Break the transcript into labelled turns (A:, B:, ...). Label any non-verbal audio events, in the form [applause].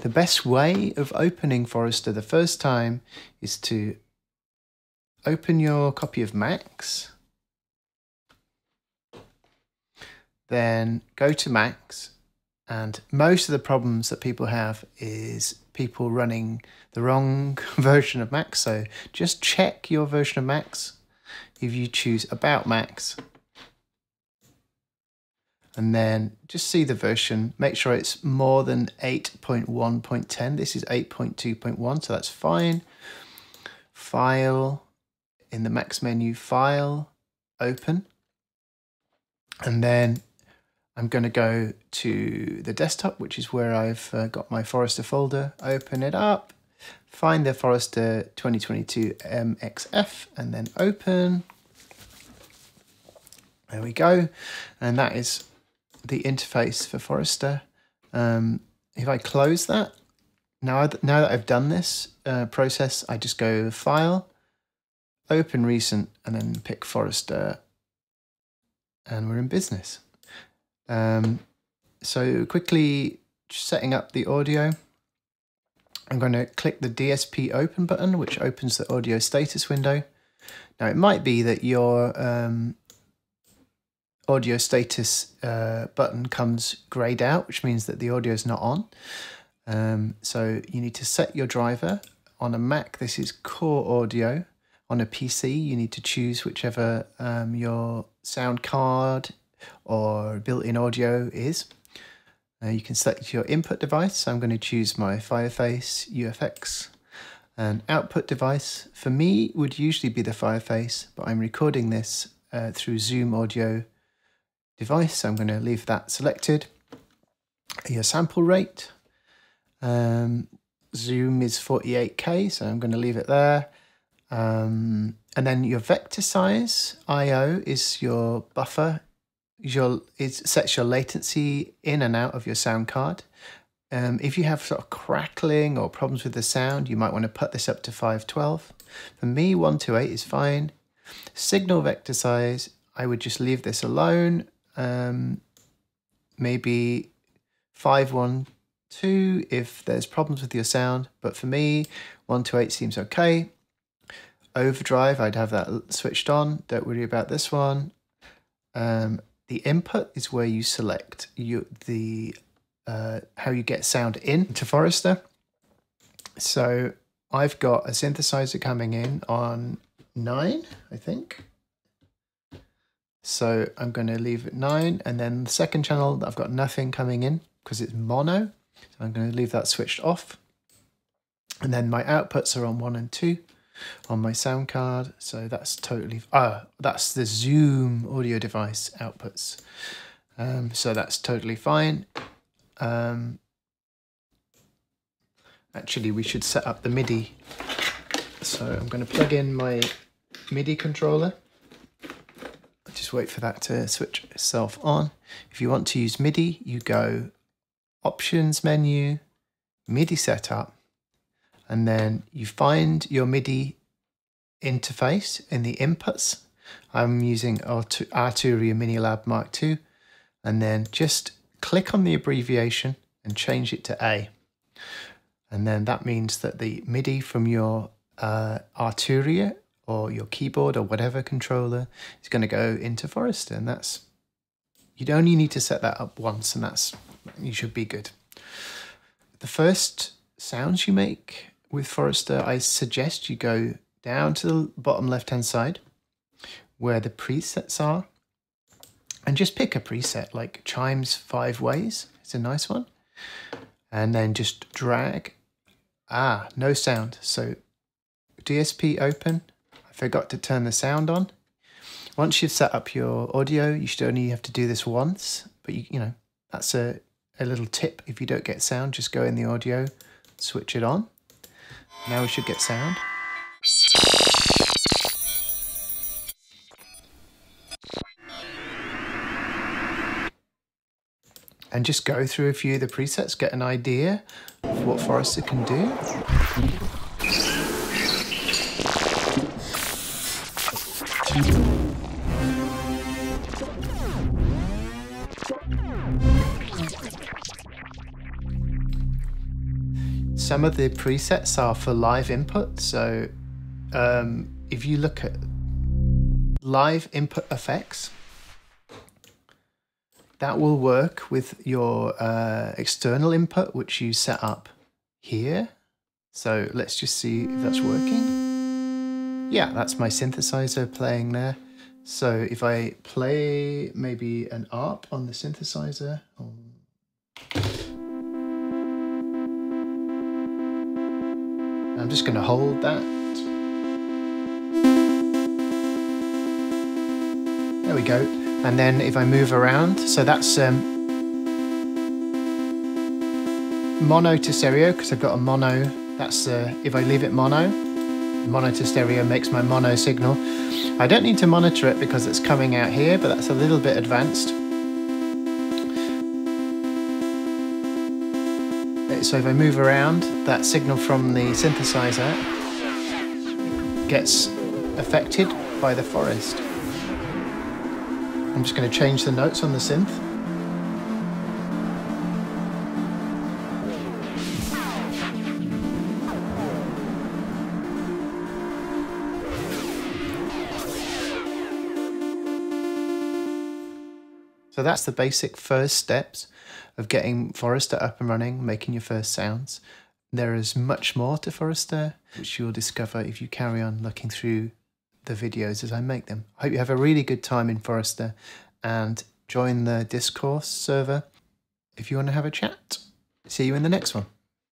A: The best way of opening Forester the first time is to open your copy of Max, then go to Max, and most of the problems that people have is people running the wrong [laughs] version of Max. So just check your version of Max. If you choose About Max, and then just see the version. Make sure it's more than 8.1.10. This is 8.2.1, so that's fine. File, in the Max menu, File, Open. And then I'm going to go to the desktop, which is where I've uh, got my Forester folder. Open it up, find the Forester 2022 MXF, and then open. There we go. And that is the interface for Forester. Um, if I close that, now, now that I've done this uh, process, I just go File, Open Recent, and then pick Forester, and we're in business. Um, so quickly setting up the audio. I'm going to click the DSP Open button, which opens the audio status window. Now, it might be that your um, audio status uh, button comes grayed out, which means that the audio is not on. Um, so you need to set your driver. On a Mac, this is core audio. On a PC, you need to choose whichever um, your sound card or built-in audio is. Uh, you can select your input device. So I'm going to choose my Fireface UFX. An output device for me would usually be the Fireface, but I'm recording this uh, through Zoom Audio device. So I'm going to leave that selected. Your sample rate. Um, zoom is 48k, so I'm going to leave it there. Um, and then your vector size, I.O., is your buffer. Your, it sets your latency in and out of your sound card. Um, if you have sort of crackling or problems with the sound, you might want to put this up to 512. For me, 128 is fine. Signal vector size, I would just leave this alone um, maybe 512 if there's problems with your sound, but for me, 128 seems okay. Overdrive, I'd have that switched on. Don't worry about this one. Um, the input is where you select you, the uh, how you get sound in to Forester. So I've got a synthesizer coming in on 9, I think. So I'm going to leave it 9 and then the second channel I've got nothing coming in because it's mono. So I'm going to leave that switched off. And then my outputs are on 1 and 2 on my sound card. So that's totally, ah, that's the Zoom audio device outputs. Um, so that's totally fine. Um, actually, we should set up the MIDI. So I'm going to plug in my MIDI controller just wait for that to switch itself on. If you want to use MIDI, you go Options menu, MIDI setup, and then you find your MIDI interface in the inputs. I'm using Arturia Minilab Mark II, and then just click on the abbreviation and change it to A. And then that means that the MIDI from your uh, Arturia or your keyboard or whatever controller is going to go into Forester. And that's, you'd only need to set that up once and that's, you should be good. The first sounds you make with Forester, I suggest you go down to the bottom left-hand side where the presets are and just pick a preset like chimes five ways. It's a nice one. And then just drag. Ah, no sound. So DSP open, forgot to turn the sound on. Once you've set up your audio, you should only have to do this once, but you, you know, that's a, a little tip. If you don't get sound, just go in the audio, switch it on. Now we should get sound. And just go through a few of the presets, get an idea of what Forester can do. Some of the presets are for live input. So um, if you look at live input effects, that will work with your uh, external input, which you set up here. So let's just see if that's working. Yeah, that's my synthesizer playing there. So if I play maybe an ARP on the synthesizer, I'm just going to hold that. There we go. And then if I move around, so that's um, mono to stereo because I've got a mono. That's uh, if I leave it mono, mono to stereo makes my mono signal. I don't need to monitor it because it's coming out here, but that's a little bit advanced. So if I move around, that signal from the synthesizer gets affected by the forest. I'm just going to change the notes on the synth. So that's the basic first steps of getting Forester up and running, making your first sounds. There is much more to Forester, which you'll discover if you carry on looking through the videos as I make them. I hope you have a really good time in Forester and join the Discord server if you want to have a chat. See you in the next one.